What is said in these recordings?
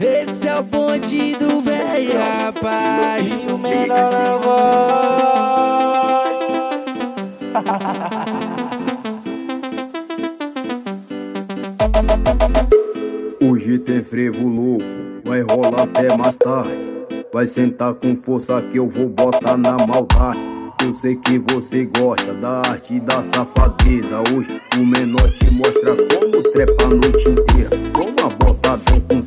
Esse é o bonde do velho rapaz. E o menor na voz. Hoje tem frevo louco, vai rolar até mais tarde. Vai sentar com força que eu vou botar na maldade. Eu sei que você gosta da arte da safadeza. Hoje o menor te mostra como trepa a noite inteira. Toma botadão com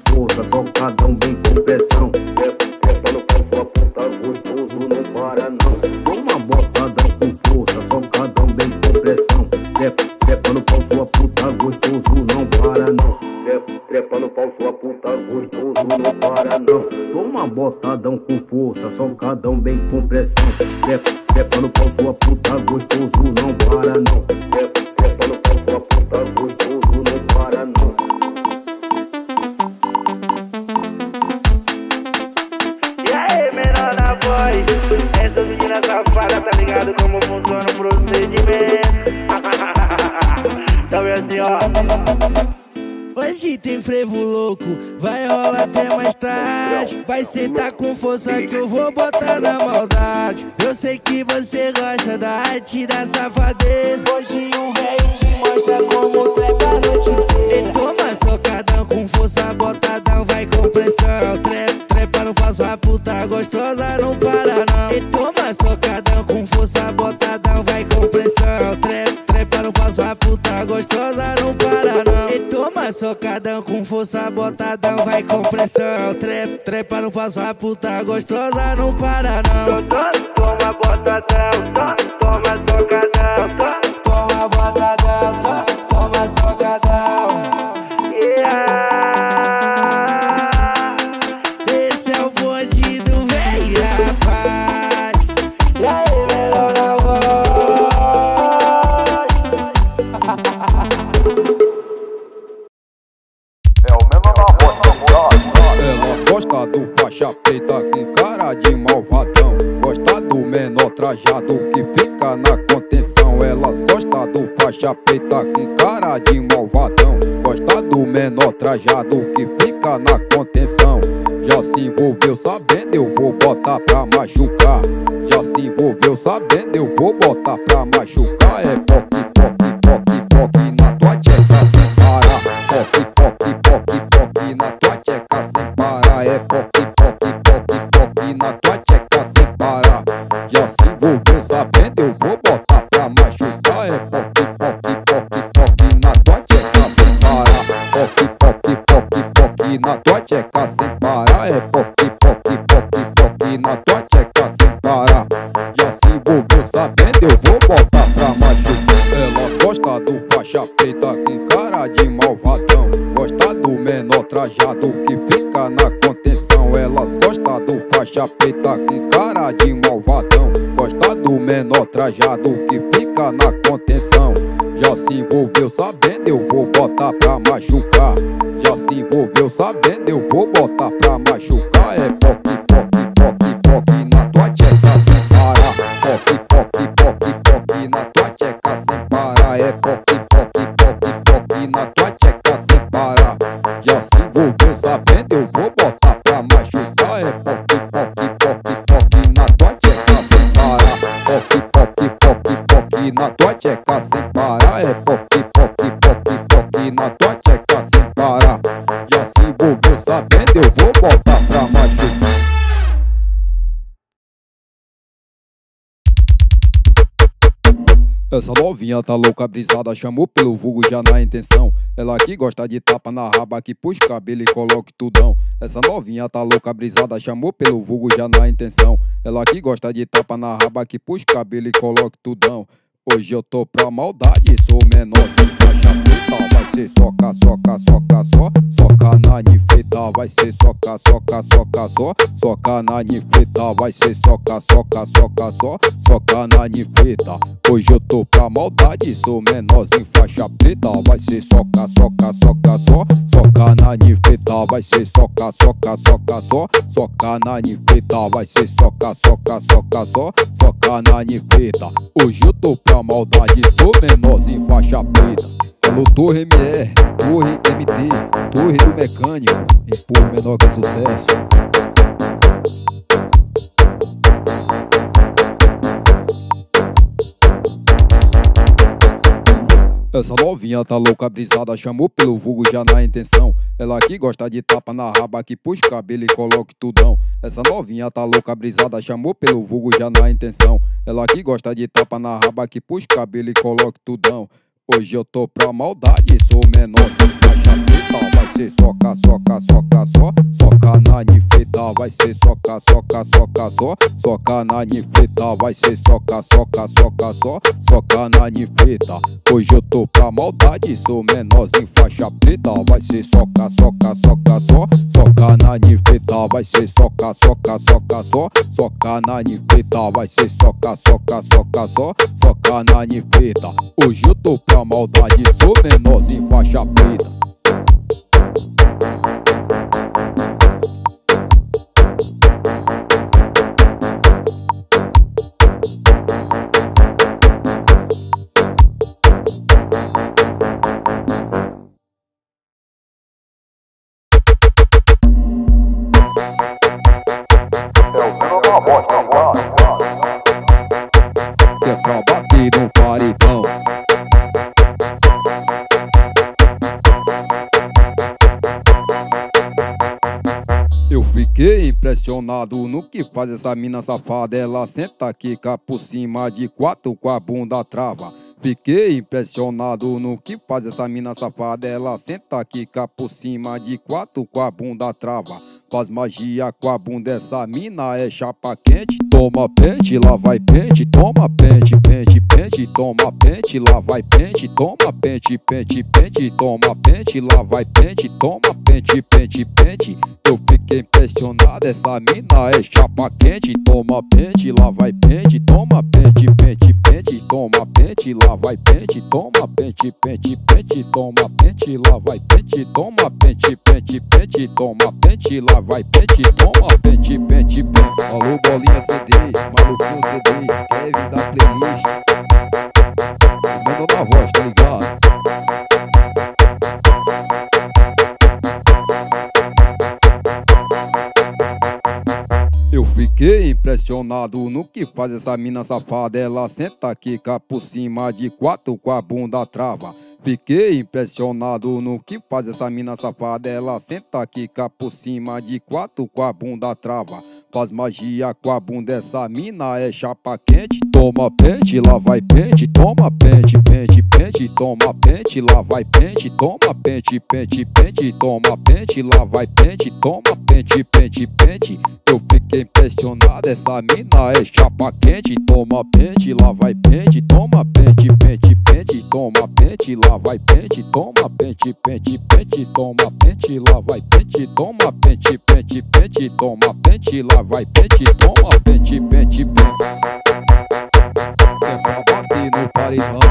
força, socadão bem com pressão. Trepa no pau, sua puta gostoso, não para não. Toma botadão com força, socadão bem com pressão. Trepa, no pau, sua puta gostoso, não para não. Trepa, no pau, sua puta gostoso, não para não. Toma botadão com força, socadão bem com pressão. Trepa, no pau, sua puta gostoso, não para não. Trepa no pau, sua puta gostoso, voz? Essa menina safada, tá ligado como funciona o procedimento? Vendo assim, ó? Hoje tem frevo louco, vai rolar até mais tarde. Vai sentar com força que eu vou botar na maldade. Eu sei que você gosta da arte da safadeza. Hoje o velho te mostra como trepa a noite inteira. Toma socadão com força, botadão, vai com pressão. Trepa, trepa no passo, a puta gostosa não força, botadão, vai com pressão. Trepa, trepa no passo, a puta gostosa não para não. E toma socadão com força, botadão, vai com pressão. Trepa, trepa no passo, a puta gostosa não para não. Toma botadão, toma, toma Do faixa preta com cara de malvadão. Gosta do menor trajado que fica na contenção. Elas gostam do faixa preta com cara de malvadão. Gosta do menor trajado que fica na contenção. Já se envolveu sabendo, eu vou botar pra machucar. Já se envolveu sabendo, eu vou botar pra tcheca sem parar. É pop, pop, pop, pop na tua tcheca sem parar. Já se envolveu sabendo, eu vou botar pra machucar. Elas gostam do faixa preta com cara de malvadão. Gosta do menor trajado que fica na contenção. Elas gostam do faixa preta com cara de malvadão. Gosta do menor trajado que fica na contenção. Já se envolveu sabendo, eu vou botar pra machucar. Já se envolveu sabendo, eu vou botar pra machucar. É pop, pop, pop, pop na tua tcheca sem parar. Pop, pop, pop, pop na tua tcheca sem parar. É pop, pop, pop, pop na tua tcheca sem parar. Já se envolveu sabendo, eu vou botar pra machucar. É pop, pop, pop, pop na tua tcheca sem parar. Pop, pop, pop, pop na tua tcheca sem parar. É pop, Essa novinha tá louca, brisada, chamou pelo vulgo já na intenção. Ela que gosta de tapa na raba, que puxa o cabelo e coloque tudão. Essa novinha tá louca, brisada, chamou pelo vulgo já na intenção. Ela que gosta de tapa na raba, que puxa o cabelo e coloque tudão. Hoje eu tô pra maldade, sou menor. Vai ser soca, soca, soca, só. Soca na nifeta, vai ser soca, soca, soca, só. Soca na nifeta, vai ser soca, soca, soca, só. Soca na nifeta. Hoje eu tô pra maldade, sou menorzinho faixa preta. Vai ser soca, soca, soca, só. Soca na nifeta, vai ser soca, soca, soca, só. Soca na nifeta, vai ser soca, soca, soca, só. Soca na nifeta. Hoje eu tô pra maldade, sou menorzinho faixa preta. Alô, Torre MR, Torre MT, Torre do Mecânico, empurro menor que sucesso. Essa novinha tá louca, brisada, chamou pelo vulgo já na intenção. Ela que gosta de tapa na raba, que puxa cabelo e coloque tudão. Essa novinha tá louca, brisada, chamou pelo vulgo já na intenção. Ela que gosta de tapa na raba, que puxa cabelo e coloque tudão. Hoje eu tô pra maldade, sou menor, caixa preta, vai ser soca, soca, soca, só, soca na nifeta, vai ser soca, soca, soca, só, soca na nifeta, vai ser soca, soca, soca, só, soca na nifeta. Hoje eu tô pra maldade, sou menorzinho, faixa preta, vai ser soca, soca, soca, só, soca na nifeta, vai ser soca, soca, soca, só, soca na nifeta, vai ser soca, soca, soca, só, soca na nifeta. Hoje eu tô pra maldade, sou menorzinho, faixa preta. Fiquei impressionado no que faz essa mina safada. Ela senta aqui cá por cima de quatro com a bunda trava. Fiquei impressionado no que faz essa mina safada. Ela senta aqui cá por cima de quatro com a bunda trava. Faz magia com a bunda, essa mina é chapa quente. Toma pente, lá vai pente, toma pente, pente, pente, toma pente, lá vai pente, toma pente, pente, pente, toma pente, lá vai pente, toma pente, pente, pente. Eu fiquei impressionado, essa mina é chapa quente. Toma pente, lá vai pente, toma pente, pente, pente, toma pente, lá vai pente, toma pente, pente, pente, toma pente, lá vai pente, toma pente, pente, pente, toma pente, lá vai pente, toma pente, pente, pente. Alô, bolinha CD, maluquinho CD, Kevin da playlist. Manda na voz, tá ligado? Eu fiquei impressionado no que faz essa mina safada. Ela senta aqui cá por cima de quatro com a bunda trava. Fiquei impressionado no que faz essa mina safada. Ela senta aqui cá por cima de quatro com a bunda trava. Faz magia com a bunda, essa mina é chapa quente. Toma pente, lá vai pente, toma pente, pente, pente, toma pente, lá vai pente, toma pente, pente, pente, toma pente, lá vai pente, toma pente, pente, pente. Eu fiquei impressionado, essa mina é chapa quente. Toma pente, lá vai pente, toma pente, pente, pente, toma pente, lá vai pente, toma pente, pente, pente, toma pente, lá vai pente, toma pente, pente, pente, toma pente, lá vai pente, toma pente, pente, pente. É no paredão.